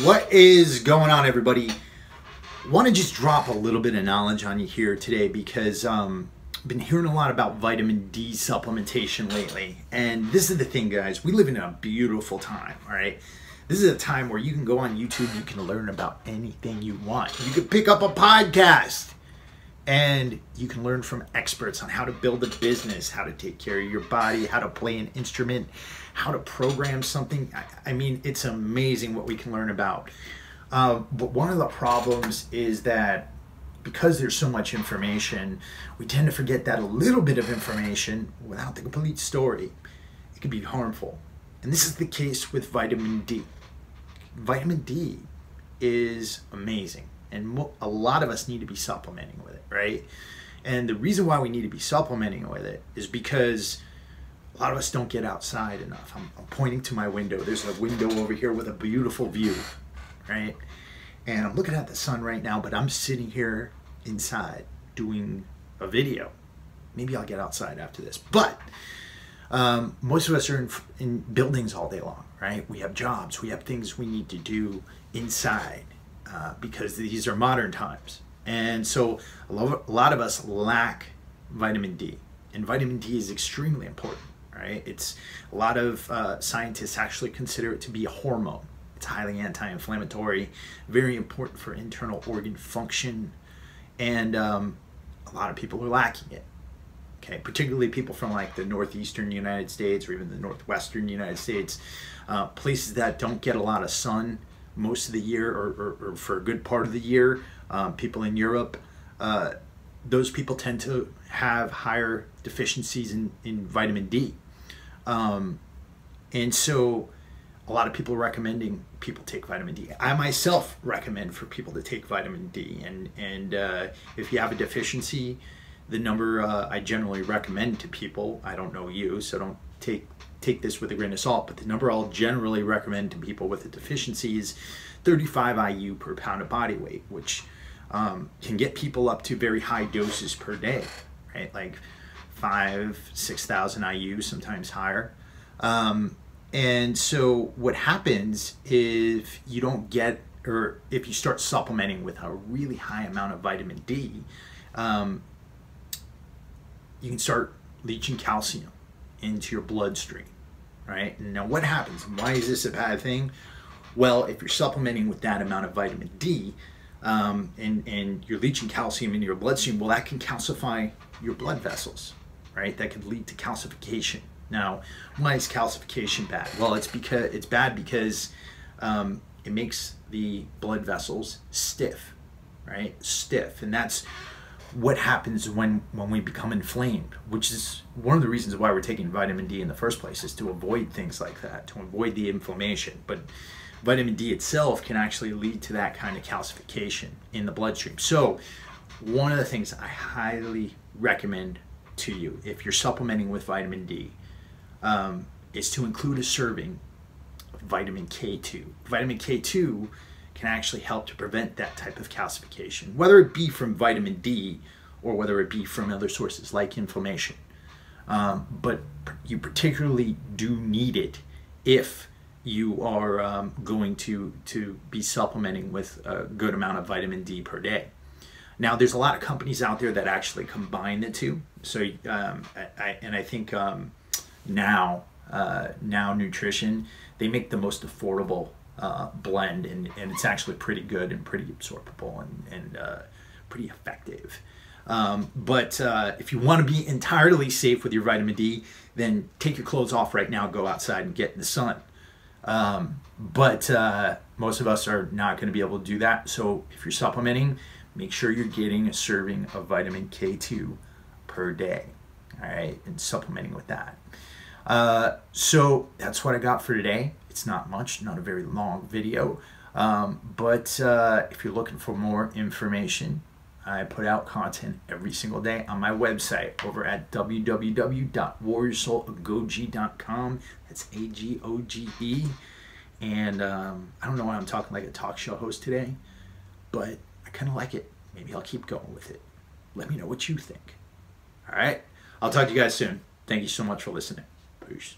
What is going on, everybody? Want to just drop a little bit of knowledge on you here today because um, I've been hearing a lot about vitamin D supplementation lately. And this is the thing, guys. We live in a beautiful time, all right? This is a time where you can go on YouTube, you can learn about anything you want. You can pick up a podcast and you can learn from experts on how to build a business, how to take care of your body, how to play an instrument, how to program something. I, I mean, it's amazing what we can learn about. Uh, but one of the problems is that because there's so much information, we tend to forget that a little bit of information without the complete story, it can be harmful. And this is the case with vitamin D. Vitamin D is amazing and a lot of us need to be supplementing with it, right? And the reason why we need to be supplementing with it is because a lot of us don't get outside enough. I'm, I'm pointing to my window. There's a window over here with a beautiful view, right? And I'm looking at the sun right now, but I'm sitting here inside doing a video. Maybe I'll get outside after this. But um, most of us are in, in buildings all day long, right? We have jobs, we have things we need to do inside uh, because these are modern times. And so a lot, of us lack vitamin D. And vitamin D is extremely important, right? It's a lot of uh, scientists actually consider it to be a hormone. It's highly anti-inflammatory, very important for internal organ function, and um, a lot of people are lacking it. Okay, particularly people from like the northeastern United States or even the northwestern United States, uh, places that don't get a lot of sun most of the year or, or, or for a good part of the year. Um, people in Europe, uh, those people tend to have higher deficiencies in, in vitamin D. Um, and so a lot of people recommending people take vitamin D. I myself recommend for people to take vitamin D. And, and uh, if you have a deficiency, the number uh, I generally recommend to people, I don't know you, so don't take take this with a grain of salt, but the number I'll generally recommend to people with a deficiency is 35 IU per pound of body weight, which um, can get people up to very high doses per day, right? Like five, 6,000 IU, sometimes higher. Um, and so what happens if you don't get, or if you start supplementing with a really high amount of vitamin D, um, you can start leaching calcium into your bloodstream, right? Now, what happens? Why is this a bad thing? Well, if you're supplementing with that amount of vitamin D um, and, and you're leaching calcium into your bloodstream, well, that can calcify your blood vessels, right? That could lead to calcification. Now, why is calcification bad? Well, it's because it's bad because um, it makes the blood vessels stiff, right? Stiff, and that's what happens when when we become inflamed which is one of the reasons why we're taking vitamin d in the first place is to avoid things like that to avoid the inflammation. But vitamin d itself can actually lead to that kind of calcification in the bloodstream. So one of the things i highly recommend to you if you're supplementing with vitamin d um, is to include a serving of vitamin k2 vitamin k2 can actually help to prevent that type of calcification, whether it be from vitamin D or whether it be from other sources like inflammation. Um, but you particularly do need it if you are um, going to, to be supplementing with a good amount of vitamin D per day. Now, there's a lot of companies out there that actually combine the two. So, um, I, and I think um, now, uh, now nutrition, they make the most affordable uh, blend, and, and it's actually pretty good and pretty absorbable and, and uh, pretty effective. Um, but uh, if you want to be entirely safe with your vitamin D, then take your clothes off right now, go outside and get in the sun. Um, but uh, most of us are not going to be able to do that. So if you're supplementing, make sure you're getting a serving of vitamin K2 per day. All right, and supplementing with that. Uh, so that's what I got for today. It's not much, not a very long video. Um, but uh, if you're looking for more information, I put out content every single day on my website over at www.warriorsoulagoge.com. That's A G O G E. And um, I don't know why I'm talking like a talk show host today, but I kind of like it. Maybe I'll keep going with it. Let me know what you think. All right. I'll talk to you guys soon. Thank you so much for listening. Peace.